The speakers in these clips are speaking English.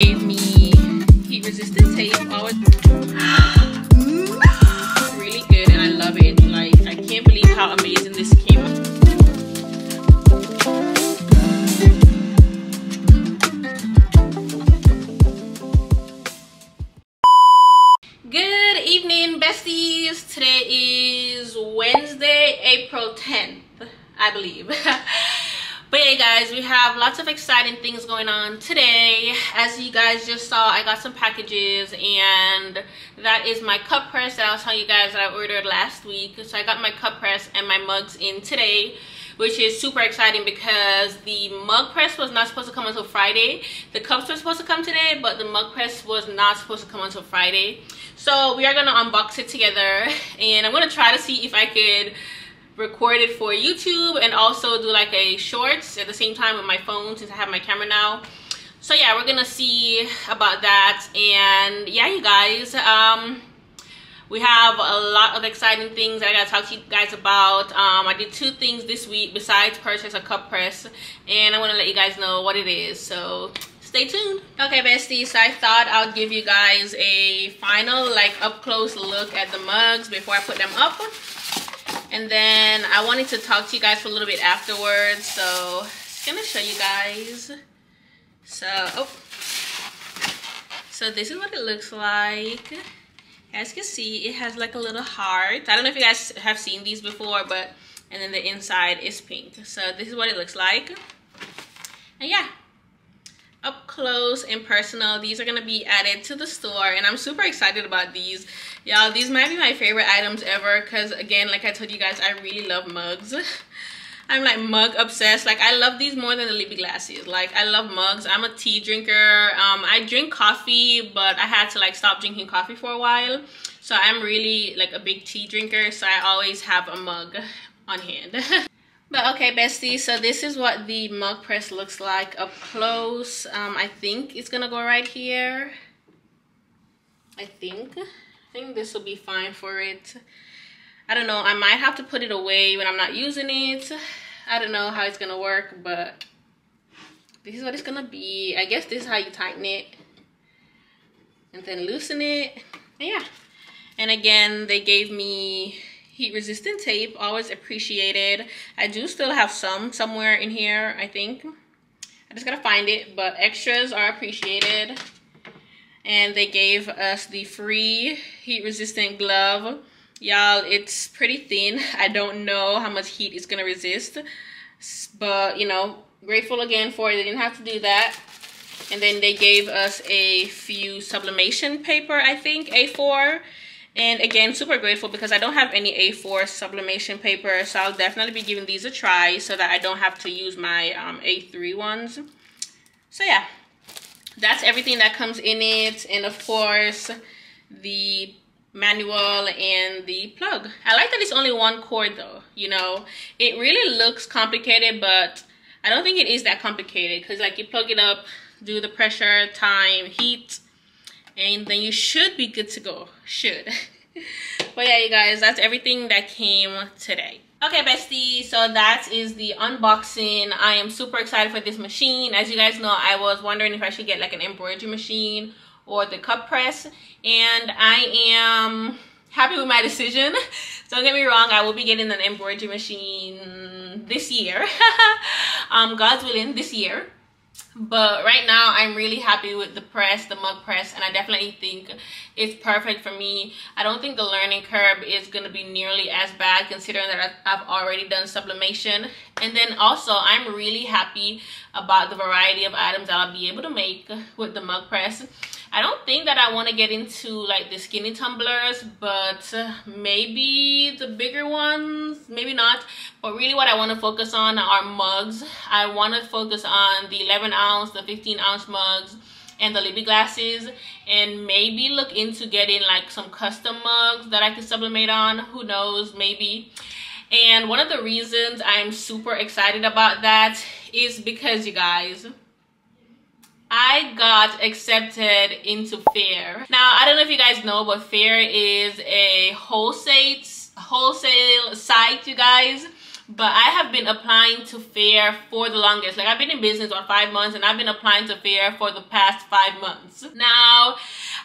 gave me heat resistant tape. Guys we have lots of exciting things going on today. As you guys just saw i got some packages and that is my cup press that i was telling you guys that i ordered last week. So i got my cup press and my mugs in today which is super exciting because the mug press was not supposed to come until friday. The cups were supposed to come today but the mug press was not supposed to come until friday. So we are going to unbox it together and i'm going to try to see if i could record it for YouTube and also do like a shorts at the same time with my phone since I have my camera now. So yeah, we're gonna see about that and yeah, you guys, um, we have a lot of exciting things that I gotta talk to you guys about. Um, I did two things this week besides purchase a cup press and I wanna let you guys know what it is. So stay tuned. Okay, besties, so I thought I'll give you guys a final like up close look at the mugs before I put them up and then I wanted to talk to you guys for a little bit afterwards so I'm gonna show you guys. So oh. So this is what it looks like. As you can see it has like a little heart. I don't know if you guys have seen these before but and then the inside is pink. So this is what it looks like. And yeah up close and personal. These are going to be added to the store and i'm super excited about these. Y'all these might be my favorite items ever because again like i told you guys i really love mugs. I'm like mug obsessed. Like i love these more than the Libbey glasses. Like i love mugs. I'm a tea drinker. Um i drink coffee but i had to like stop drinking coffee for a while. So i'm really like a big tea drinker so i always have a mug on hand But okay, bestie, so this is what the mug press looks like up close. Um, I think it's gonna go right here. I think. I think this will be fine for it. I don't know, I might have to put it away when I'm not using it. I don't know how it's gonna work, but this is what it's gonna be. I guess this is how you tighten it. And then loosen it. And yeah. And again, they gave me heat resistant tape always appreciated. I do still have some somewhere in here i think. I just gotta find it but extras are appreciated. And they gave us the free heat resistant glove. Y'all it's pretty thin. I don't know how much heat it's gonna resist but you know grateful again for it. They didn't have to do that. And then they gave us a few sublimation paper i think a4 and again, super grateful because I don't have any A4 sublimation paper. So I'll definitely be giving these a try so that I don't have to use my um, A3 ones. So yeah, that's everything that comes in it. And of course, the manual and the plug. I like that it's only one cord though, you know. It really looks complicated, but I don't think it is that complicated because like you plug it up, do the pressure, time, heat, and then you should be good to go. Should. But yeah you guys that's everything that came today. Okay bestie so that is the unboxing. I am super excited for this machine. As you guys know i was wondering if i should get like an embroidery machine or the cup press and i am happy with my decision. Don't get me wrong i will be getting an embroidery machine this year. Um god's willing this year but right now i'm really happy with the press the mug press and i definitely think it's perfect for me. I don't think the learning curve is going to be nearly as bad considering that i've already done sublimation. And then also i'm really happy about the variety of items that i'll be able to make with the mug press I don't think that I want to get into like the skinny tumblers, but uh, maybe the bigger ones, maybe not. But really what I want to focus on are mugs. I want to focus on the 11 ounce, the 15 ounce mugs, and the Libbey glasses and maybe look into getting like some custom mugs that I can sublimate on. Who knows, maybe. And one of the reasons I'm super excited about that is because you guys, I got accepted into Faire. Now, I don't know if you guys know, but Faire is a wholesale wholesale site, you guys, but I have been applying to Faire for the longest. Like I've been in business for five months and I've been applying to Faire for the past five months. Now,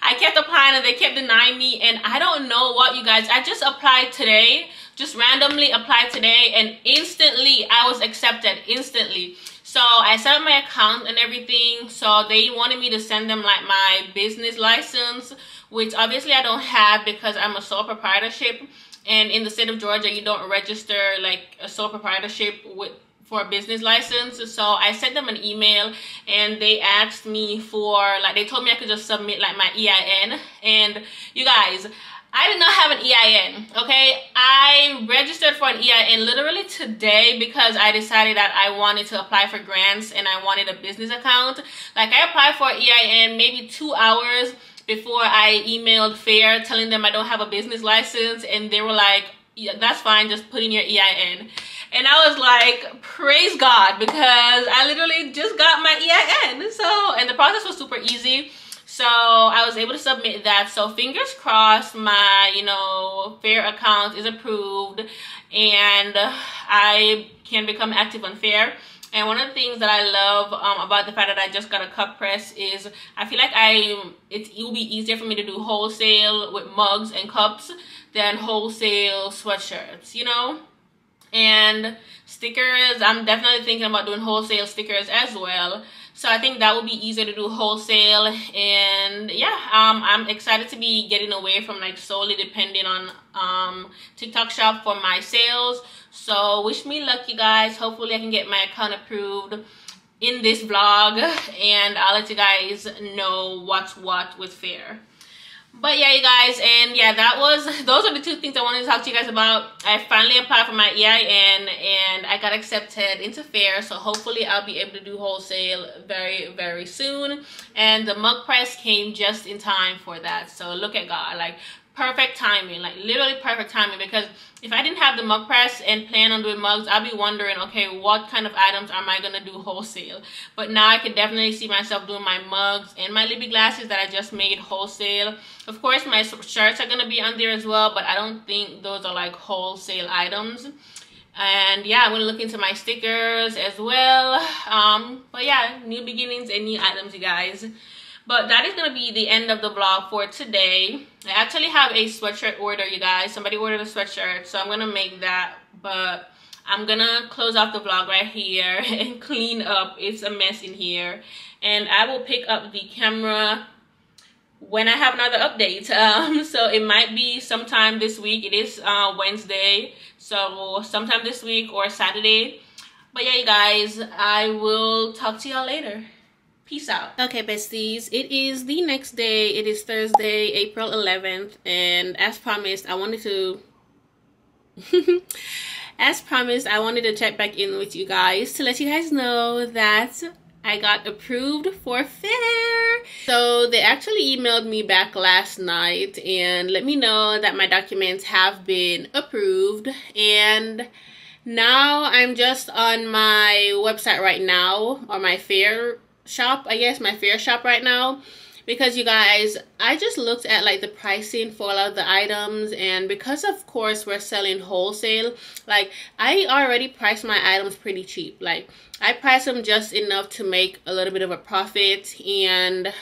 I kept applying and they kept denying me and I don't know what you guys, I just applied today, just randomly applied today and instantly I was accepted, instantly. So I set up my account and everything. So they wanted me to send them like my business license, which obviously I don't have because I'm a sole proprietorship. And in the state of Georgia, you don't register like a sole proprietorship with for a business license. So I sent them an email and they asked me for like they told me I could just submit like my EIN. And you guys, I did not have an EIN, okay? I registered for an EIN literally today because I decided that I wanted to apply for grants and I wanted a business account. Like I applied for EIN maybe two hours before I emailed Faire telling them I don't have a business license and they were like, yeah, that's fine, just put in your EIN. And I was like, praise God, because I literally just got my EIN. So, and the process was super easy so I was able to submit that. So fingers crossed my, you know, Faire account is approved and I can become active on Faire. And one of the things that I love um, about the fact that I just got a cup press is I feel like I it will be easier for me to do wholesale with mugs and cups than wholesale sweatshirts, you know? And stickers, I'm definitely thinking about doing wholesale stickers as well so i think that would be easier to do wholesale and yeah um, i'm excited to be getting away from like solely depending on um, tiktok shop for my sales. So wish me luck you guys. Hopefully i can get my account approved in this vlog and i'll let you guys know what's what with Faire but yeah you guys and yeah that was those are the two things i wanted to talk to you guys about. I finally applied for my ein and i got accepted into Faire so hopefully i'll be able to do wholesale very very soon. And the mug press came just in time for that so look at god like perfect timing like literally perfect timing because if i didn't have the mug press and plan on doing mugs i'd be wondering okay what kind of items am i gonna do wholesale? But now i can definitely see myself doing my mugs and my Libbey glasses that i just made wholesale. Of course my shirts are gonna be on there as well but i don't think those are like wholesale items. And yeah i'm gonna look into my stickers as well. Um but yeah new beginnings and new items you guys but that is going to be the end of the vlog for today. I actually have a sweatshirt order, you guys. Somebody ordered a sweatshirt, so I'm going to make that. But I'm going to close off the vlog right here and clean up. It's a mess in here. And I will pick up the camera when I have another update. Um, so it might be sometime this week. It is uh, Wednesday. So sometime this week or Saturday. But yeah, you guys, I will talk to y'all later. Peace out. Okay, besties. It is the next day. It is Thursday, April 11th. And as promised, I wanted to... as promised, I wanted to check back in with you guys to let you guys know that I got approved for Faire. So they actually emailed me back last night and let me know that my documents have been approved. And now I'm just on my website right now, or my Faire shop, I guess, my Faire shop right now. Because you guys, I just looked at like the pricing for a lot of the items and because of course we're selling wholesale, like I already priced my items pretty cheap. Like I priced them just enough to make a little bit of a profit and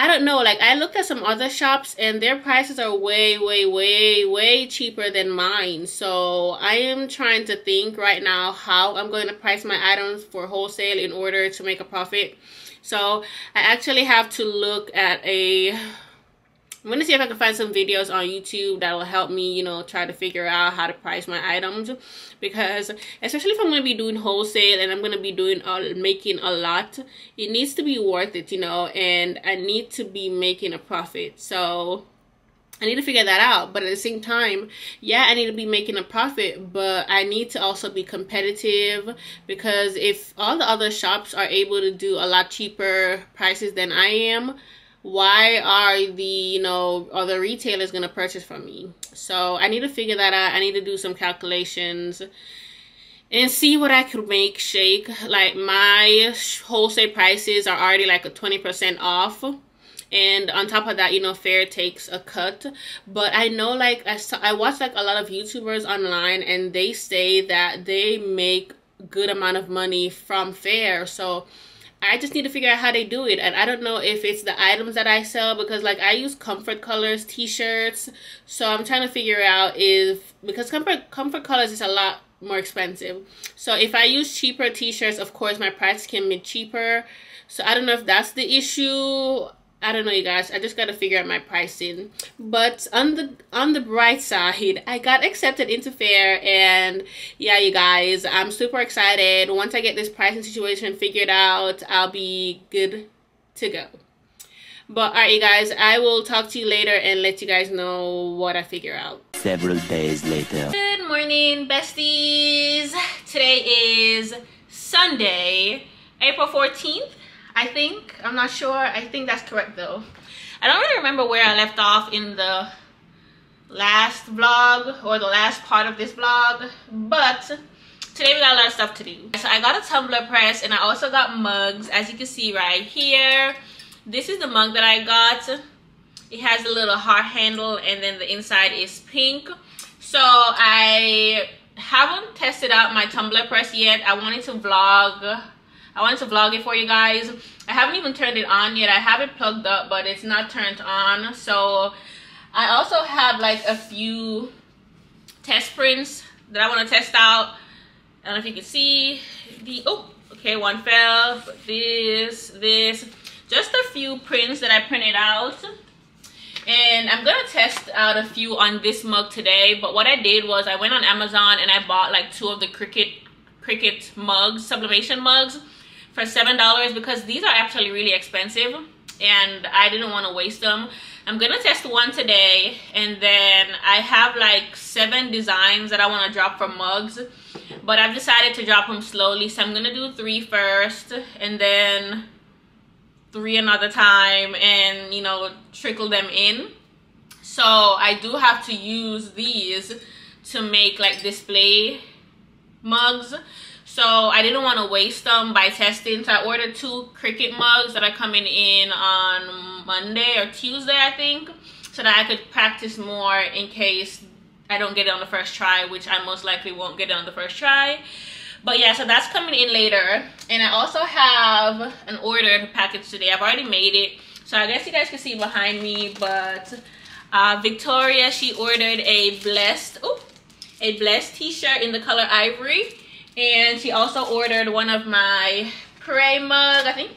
I don't know, like I looked at some other shops and their prices are way, way, way, way cheaper than mine. So I am trying to think right now how I'm going to price my items for wholesale in order to make a profit. So I actually have to look at a I'm to see if I can find some videos on YouTube that will help me, you know, try to figure out how to price my items. Because, especially if I'm to be doing wholesale and I'm to be doing, uh, making a lot, it needs to be worth it, you know, and I need to be making a profit. So, I need to figure that out. But at the same time, yeah, I need to be making a profit, but I need to also be competitive because if all the other shops are able to do a lot cheaper prices than I am, why are the you know other retailers going to purchase from me? So i need to figure that out. I need to do some calculations and see what i could make shake. Like my wholesale prices are already like a 20 percent off. And on top of that you know Faire takes a cut. But i know like i saw, i watch like a lot of youtubers online and they say that they make good amount of money from Faire. So I just need to figure out how they do it. And I don't know if it's the items that I sell because like I use comfort colors t-shirts. So I'm trying to figure out if because comfort comfort colors is a lot more expensive. So if I use cheaper t-shirts, of course my price can be cheaper. So I don't know if that's the issue. I don't know you guys. I just got to figure out my pricing. But on the on the bright side, I got accepted into Faire and yeah, you guys, I'm super excited. Once I get this pricing situation figured out, I'll be good to go. But alright you guys, I will talk to you later and let you guys know what I figure out. Several days later. Good morning, besties. Today is Sunday, April 14th I think. I'm not sure. I think that's correct though. I don't really remember where I left off in the last vlog or the last part of this vlog. But today we got a lot of stuff to do. So I got a tumbler press and I also got mugs as you can see right here. This is the mug that I got. It has a little heart handle and then the inside is pink. So I haven't tested out my tumbler press yet. I wanted to vlog I wanted to vlog it for you guys. I haven't even turned it on yet. I have it plugged up, but it's not turned on. So I also have like a few test prints that I want to test out. I don't know if you can see the, oh, okay, one fell. This, this, just a few prints that I printed out. And I'm going to test out a few on this mug today. But what I did was I went on Amazon and I bought like two of the Cricut Cricut mugs, sublimation mugs for seven dollars because these are actually really expensive and I didn't want to waste them. I'm gonna test one today and then I have like seven designs that I want to drop for mugs but I've decided to drop them slowly so I'm gonna do three first and then three another time and you know trickle them in so I do have to use these to make like display mugs so I didn't want to waste them by testing. So I ordered two Cricut mugs that are coming in on Monday or Tuesday, I think. So that I could practice more in case I don't get it on the first try, which I most likely won't get it on the first try. But yeah, so that's coming in later. And I also have an order package today. I've already made it. So I guess you guys can see behind me, but uh, Victoria, she ordered a blessed, oh, a blessed t-shirt in the color ivory and she also ordered one of my pray mug i think.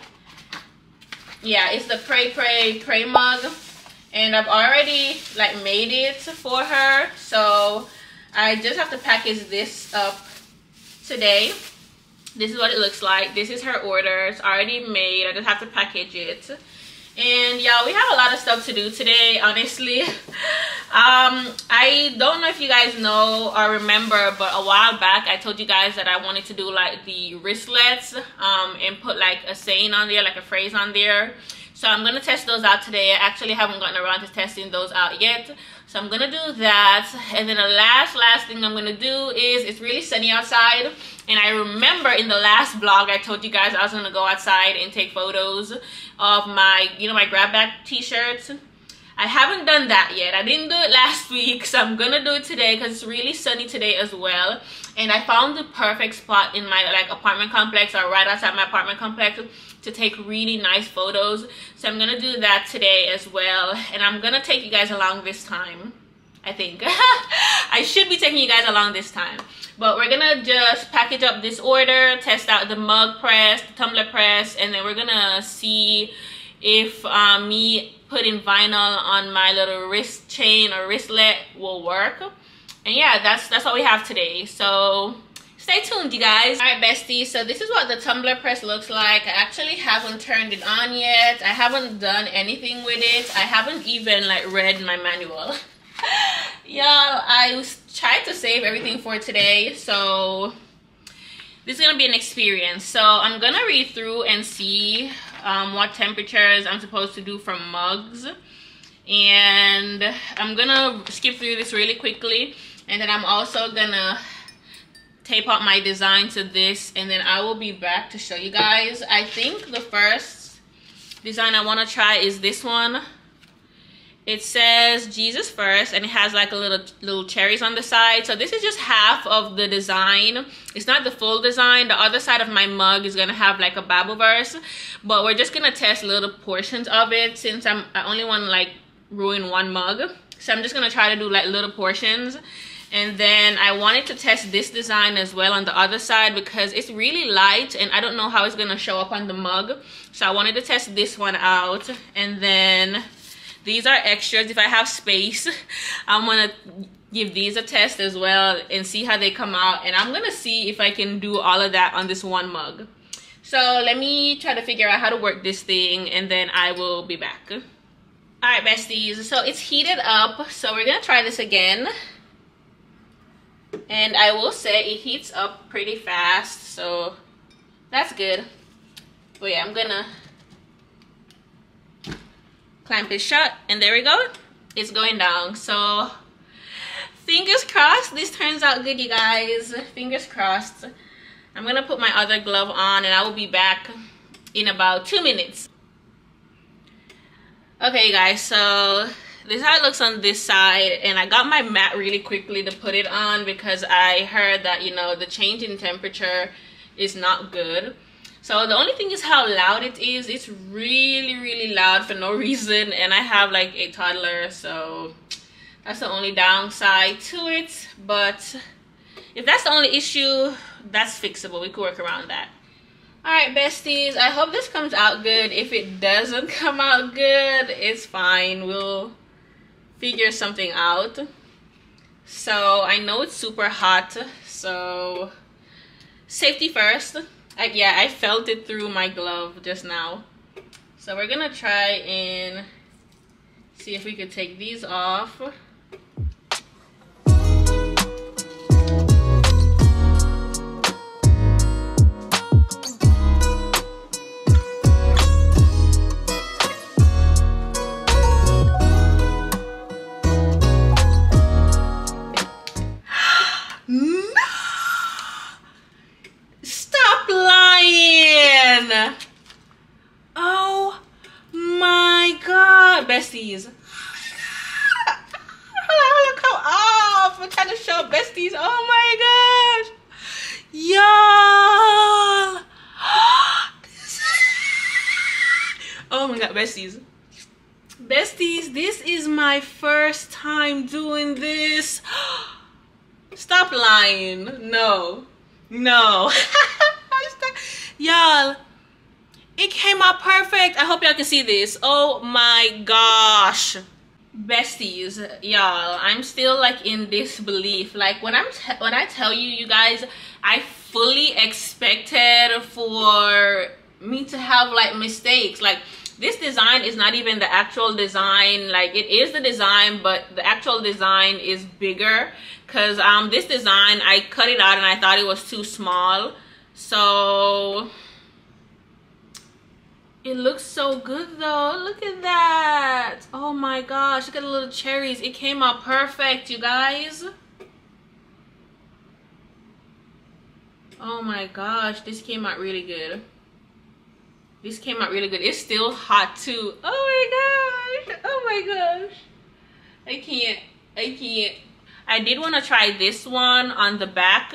Yeah it's the pray pray pray mug. And i've already like made it for her. So i just have to package this up today. This is what it looks like. This is her order. It's already made. I just have to package it and y'all we have a lot of stuff to do today honestly. Um i don't know if you guys know or remember but a while back i told you guys that i wanted to do like the wristlets um and put like a saying on there like a phrase on there. So i'm gonna test those out today. I actually haven't gotten around to testing those out yet so i'm gonna do that and then the last last thing i'm gonna do is it's really sunny outside and i remember in the last vlog i told you guys i was gonna go outside and take photos of my you know my grab bag t-shirts I haven't done that yet. I didn't do it last week, so I'm gonna do it today because it's really sunny today as well. And I found the perfect spot in my like apartment complex or right outside my apartment complex to take really nice photos. So I'm gonna do that today as well. And I'm gonna take you guys along this time. I think. I should be taking you guys along this time. But we're gonna just package up this order, test out the mug press, the tumbler press, and then we're gonna see if um, me putting vinyl on my little wrist chain or wristlet will work. And yeah, that's that's all we have today. So stay tuned you guys. All right besties so this is what the tumbler press looks like. I actually haven't turned it on yet. I haven't done anything with it. I haven't even like read my manual. Y'all i tried to save everything for today. So this is gonna be an experience. So i'm gonna read through and see um, what temperatures i'm supposed to do for mugs. And i'm gonna skip through this really quickly. And then i'm also gonna tape out my design to this and then i will be back to show you guys. I think the first design I want to try is this one. It says Jesus first and it has like a little little cherries on the side. So this is just half of the design. It's not the full design. The other side of my mug is gonna have like a Bible verse. But we're just gonna test little portions of it since I'm I only want to like ruin one mug. So I'm just gonna try to do like little portions and then I wanted to test this design as well on the other side because it's really light and I don't know how it's gonna show up on the mug. So I wanted to test this one out. And then these are extras. If i have space i'm gonna give these a test as well and see how they come out. And i'm gonna see if i can do all of that on this one mug. So let me try to figure out how to work this thing and then i will be back. All right besties. So it's heated up. So we're gonna try this again and i will say it heats up pretty fast so that's good. But yeah i'm gonna clamp it shut and there we go. It's going down. So fingers crossed this turns out good you guys. Fingers crossed. I'm gonna put my other glove on and i will be back in about two minutes. Okay guys so this is how it looks on this side and i got my mat really quickly to put it on because i heard that you know the change in temperature is not good. So the only thing is how loud it is. It's really really loud for no reason and i have like a toddler so that's the only downside to it. But if that's the only issue that's fixable. We could work around that. All right besties. I hope this comes out good. If it doesn't come out good it's fine. We'll figure something out so i know it's super hot so safety first I, yeah, I felt it through my glove just now. So we're gonna try and see if we could take these off. Besties. come off. I'm trying to show besties. Oh my gosh. Y'all. oh my god, besties. Besties, this is my first time doing this. Stop lying. No. No. Y'all it came out perfect. I hope y'all can see this. Oh my gosh. Besties y'all. I'm still like in disbelief. Like when i'm when i tell you you guys i fully expected for me to have like mistakes. Like this design is not even the actual design. Like it is the design but the actual design is bigger. Because um this design i cut it out and i thought it was too small. So it looks so good though. Look at that. Oh my gosh. Look at the little cherries. It came out perfect, you guys. Oh my gosh. This came out really good. This came out really good. It's still hot too. Oh my gosh. Oh my gosh. I can't. I can't. I did want to try this one on the back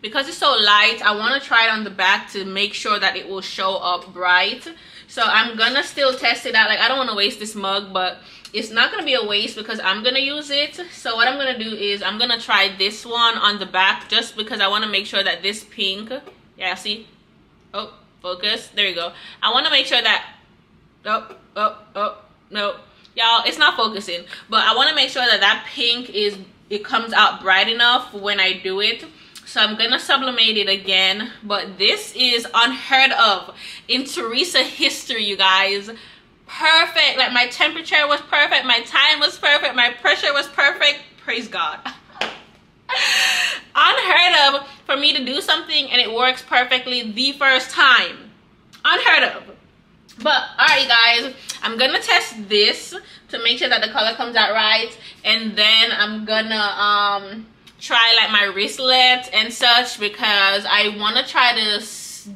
because it's so light i want to try it on the back to make sure that it will show up bright. So i'm gonna still test it out. Like i don't want to waste this mug but it's not gonna be a waste because i'm gonna use it. So what i'm gonna do is i'm gonna try this one on the back just because i want to make sure that this pink yeah see? Oh focus. There you go. I want to make sure that oh oh oh no. Y'all it's not focusing but i want to make sure that that pink is it comes out bright enough when i do it so i'm gonna sublimate it again but this is unheard of in teresa history you guys. Perfect like my temperature was perfect my time was perfect my pressure was perfect. Praise god. Unheard of for me to do something and it works perfectly the first time. Unheard of. But all right you guys i'm gonna test this to make sure that the color comes out right and then i'm gonna um try like my wristlet and such because I want to try to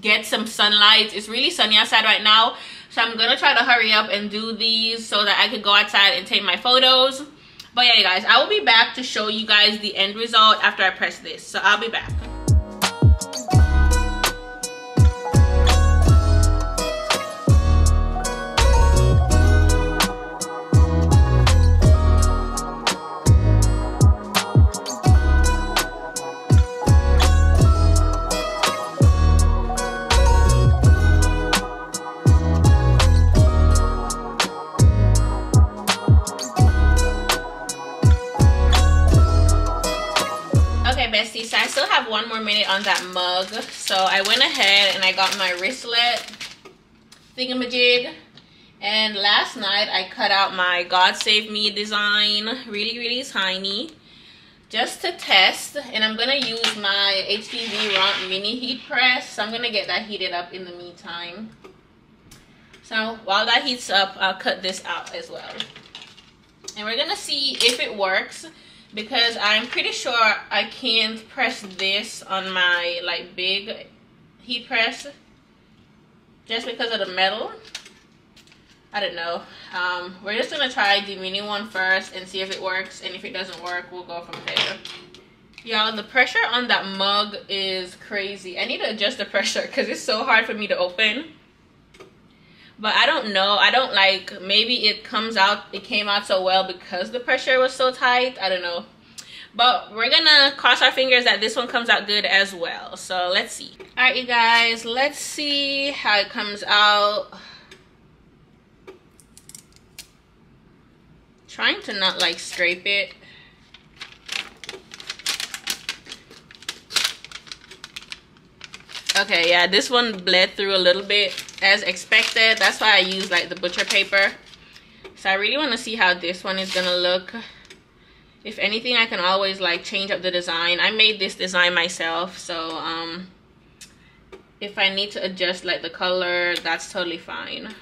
get some sunlight. It's really sunny outside right now. so i'm gonna try to hurry up and do these so that i could go outside and take my photos but yeah guys i will be back to show you guys the end result after i press this so i'll be back on that mug. So I went ahead and I got my wristlet thingamajig. And last night I cut out my God Save Me design, really, really tiny, just to test. And I'm gonna use my HTVRONT mini heat press. So I'm gonna get that heated up in the meantime. So while that heats up, I'll cut this out as well. And we're gonna see if it works because I'm pretty sure I can't press this on my like big heat press just because of the metal. I don't know. Um, we're just gonna try the mini one first and see if it works and if it doesn't work we'll go from there. Y'all, the pressure on that mug is crazy. I need to adjust the pressure because it's so hard for me to open but I don't know. I don't like, maybe it comes out, it came out so well because the pressure was so tight. I don't know. But we're gonna cross our fingers that this one comes out good as well. So let's see. All right, you guys, let's see how it comes out. Trying to not like scrape it. Okay, yeah, this one bled through a little bit as expected. That's why I use like the butcher paper. So I really want to see how this one is to look. If anything, I can always like change up the design. I made this design myself. So um, if I need to adjust like the color, that's totally fine.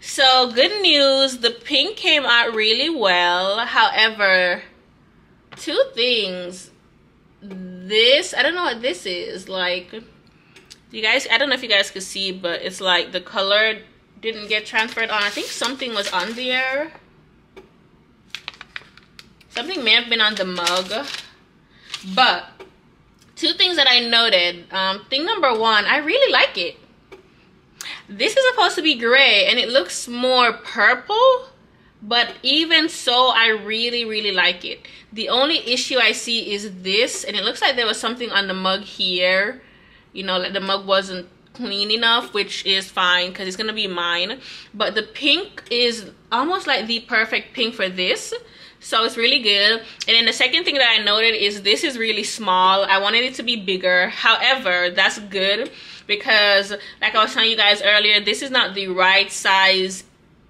So good news, the pink came out really well. However, two things this i don't know what this is like you guys i don't know if you guys could see but it's like the color didn't get transferred on. I think something was on there something may have been on the mug. But two things that i noted um, thing number one i really like it. This is supposed to be gray and it looks more purple but even so i really really like it. The only issue i see is this and it looks like there was something on the mug here you know like the mug wasn't clean enough which is fine because it's gonna be mine. But the pink is almost like the perfect pink for this. So it's really good. And then the second thing that i noted is this is really small. I wanted it to be bigger. However that's good because like i was telling you guys earlier this is not the right size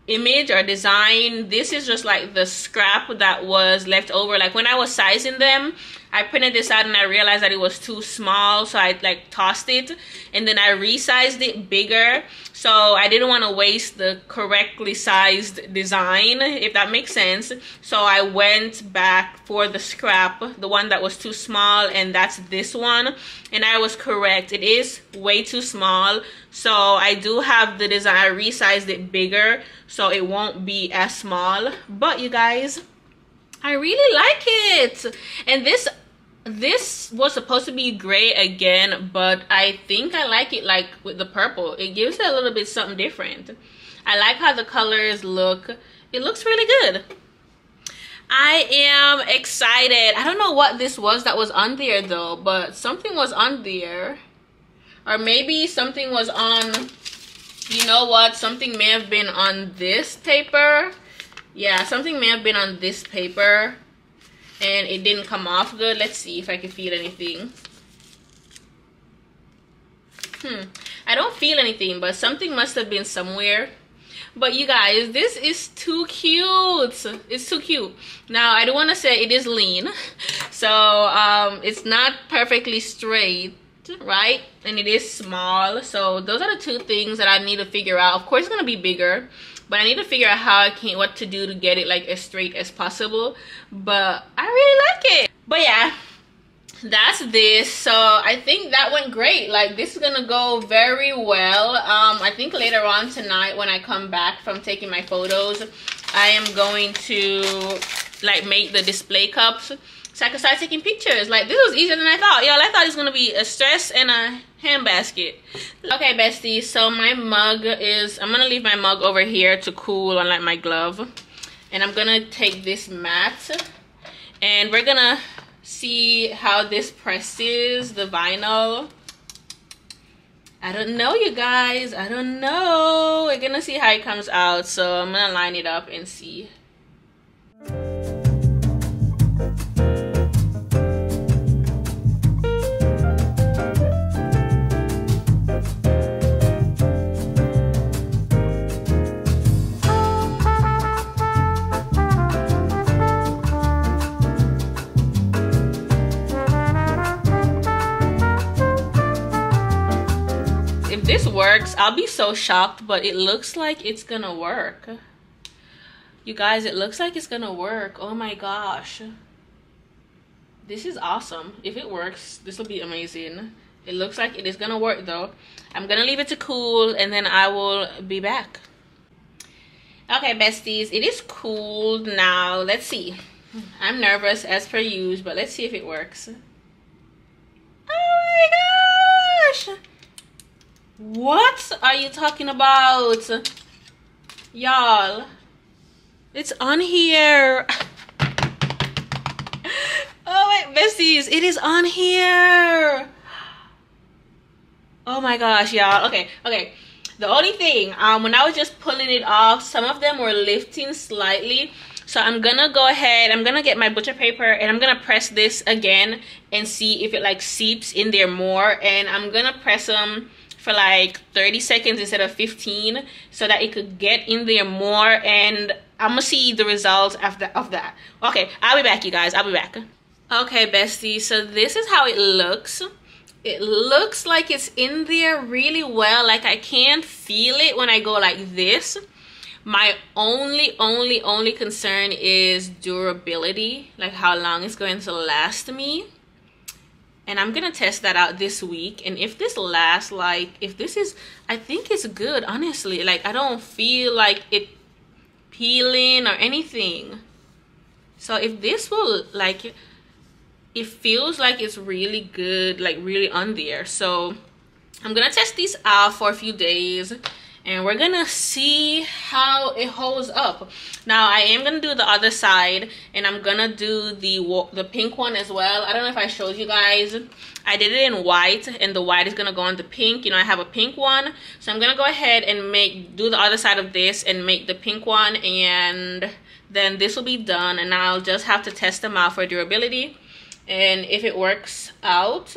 image or design. This is just like the scrap that was left over. Like when i was sizing them i printed this out and i realized that it was too small so i like tossed it and then i resized it bigger so I didn't want to waste the correctly sized design, if that makes sense. So I went back for the scrap, the one that was too small, and that's this one. And I was correct. It is way too small. So I do have the design, I resized it bigger, so it won't be as small. But you guys, I really like it. And this this was supposed to be gray again but i think i like it like with the purple. It gives it a little bit something different. I like how the colors look. It looks really good. I am excited. I don't know what this was that was on there though but something was on there. Or maybe something was on you know what something may have been on this paper. Yeah something may have been on this paper and it didn't come off good. Let's see if i can feel anything. Hmm. I don't feel anything but something must have been somewhere. But you guys this is too cute. It's too cute. Now i don't want to say it is lean. So um it's not perfectly straight right? And it is small. So those are the two things that i need to figure out. Of course it's gonna be bigger but I need to figure out how I can what to do to get it like as straight as possible. But I really like it. But yeah that's this. So i think that went great. Like this is gonna go very well. Um i think later on tonight when i come back from taking my photos i am going to like make the display cups. So i can start taking pictures. Like this was easier than i thought. Y'all i thought it was gonna be a stress and a handbasket. Okay bestie so my mug is i'm gonna leave my mug over here to cool on like my glove. And i'm gonna take this mat and we're gonna see how this presses the vinyl. I don't know you guys. I don't know. We're gonna see how it comes out so I'm gonna line it up and see works. I'll be so shocked, but it looks like it's gonna work. You guys, it looks like it's gonna work. Oh my gosh. This is awesome. If it works, this will be amazing. It looks like it is gonna work though. I'm gonna leave it to cool and then I will be back. Okay, besties, it is cooled now. Let's see. I'm nervous as per usual, but let's see if it works. Oh my gosh! What are you talking about? Y'all. It's on here. oh wait, besties, it is on here. Oh my gosh, y'all. Okay, okay. The only thing, um, when I was just pulling it off, some of them were lifting slightly. So I'm gonna go ahead, I'm gonna get my butcher paper and I'm gonna press this again and see if it like seeps in there more. And I'm gonna press them for like 30 seconds instead of 15 so that it could get in there more and I'm gonna see the results after of that. Okay, I'll be back you guys, I'll be back. Okay, bestie, so this is how it looks. It looks like it's in there really well. Like I can't feel it when I go like this. My only, only, only concern is durability. Like how long it's going to last me and I'm gonna test that out this week. And if this lasts like if this is I think it's good honestly. Like I don't feel like it peeling or anything. So if this will like it feels like it's really good like really on there. So I'm gonna test these out for a few days and we're gonna see how it holds up. Now i am gonna do the other side and i'm gonna do the the pink one as well. I don't know if i showed you guys. I did it in white and the white is gonna go on the pink. You know i have a pink one. So i'm gonna go ahead and make do the other side of this and make the pink one and then this will be done and i'll just have to test them out for durability. And if it works out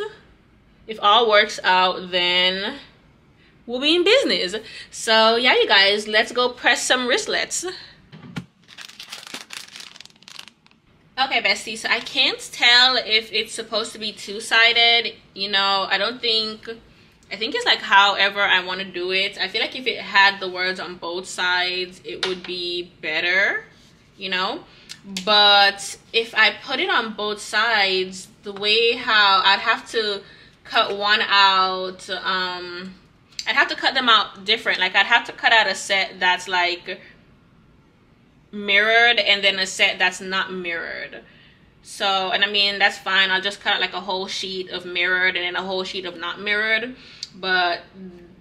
if all works out then we'll be in business. So yeah, you guys, let's go press some wristlets. Okay, bestie, so I can't tell if it's supposed to be two-sided. You know, I don't think... I think it's like however I want to do it. I feel like if it had the words on both sides, it would be better, you know? But if I put it on both sides, the way how I'd have to cut one out, um, I'd have to cut them out different. Like I'd have to cut out a set that's like mirrored and then a set that's not mirrored. So, and I mean, that's fine. I'll just cut out like a whole sheet of mirrored and then a whole sheet of not mirrored. But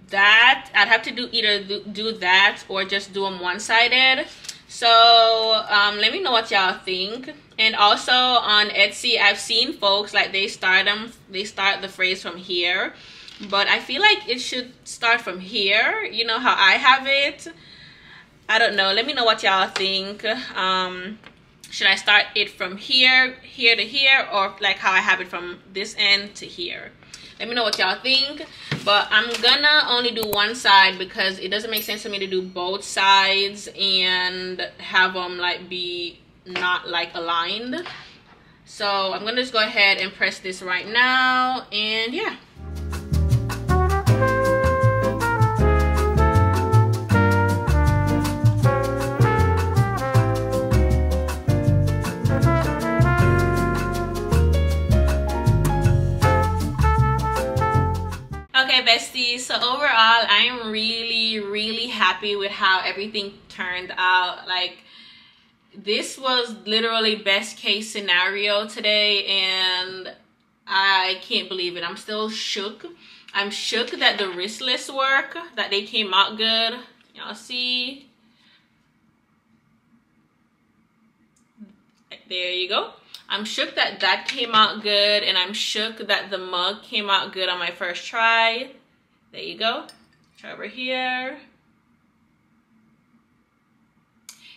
that, I'd have to do either do that or just do them one-sided. So, um, let me know what y'all think. And also on Etsy, I've seen folks like they start them, they start the phrase from here but I feel like it should start from here. You know how I have it. I don't know. Let me know what y'all think. Um should I start it from here here to here or like how I have it from this end to here? Let me know what y'all think. But I'm gonna only do one side because it doesn't make sense for me to do both sides and have them like be not like aligned. So I'm gonna just go ahead and press this right now. And yeah really really happy with how everything turned out like this was literally best case scenario today and I can't believe it. I'm still shook. I'm shook that the wristless work, that they came out good. Y'all see? There you go. I'm shook that that came out good and I'm shook that the mug came out good on my first try. There you go. Try over here.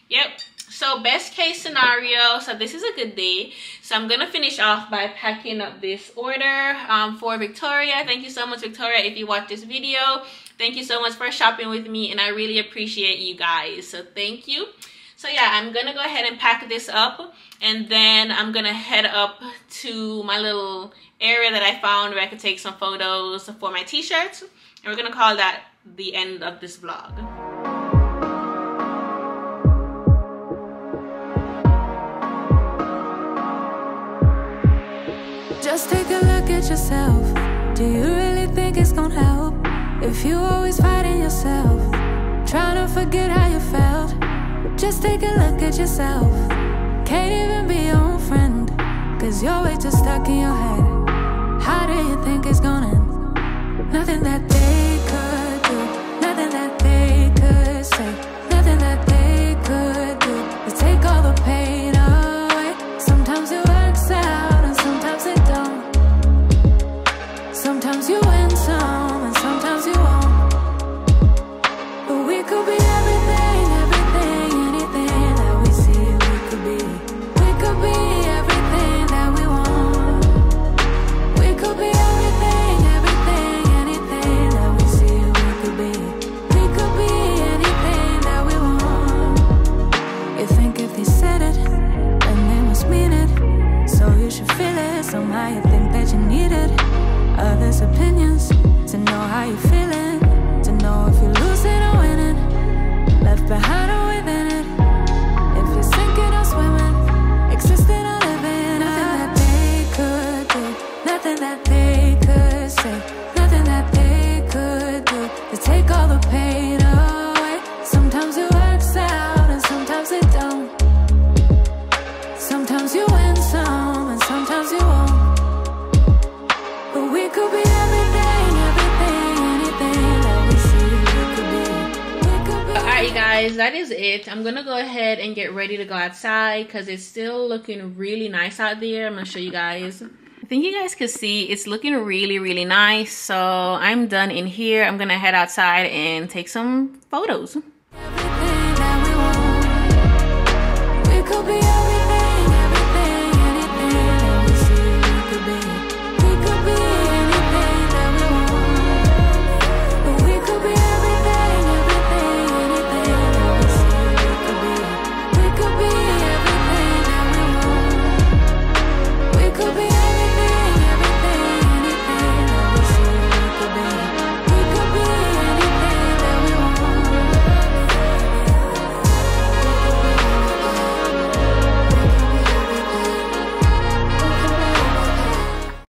Yep. So best case scenario, so this is a good day. So I'm gonna finish off by packing up this order um, for Victoria. Thank you so much, Victoria, if you watch this video. Thank you so much for shopping with me and I really appreciate you guys. So thank you. So yeah, I'm gonna go ahead and pack this up and then I'm gonna head up to my little area that I found where I could take some photos for my t-shirts. We're gonna call that the end of this vlog. Just take a look at yourself. Do you really think it's gonna help? If you always fighting yourself, trying to forget how you felt. Just take a look at yourself. Can't even be your own friend. Cause you're way too stuck in your head. How do you think it's gonna? Nothing that they guys, that is it. I'm gonna go ahead and get ready to go outside because it's still looking really nice out there. I'm gonna show you guys. I think you guys can see it's looking really, really nice. So I'm done in here. I'm gonna head outside and take some photos.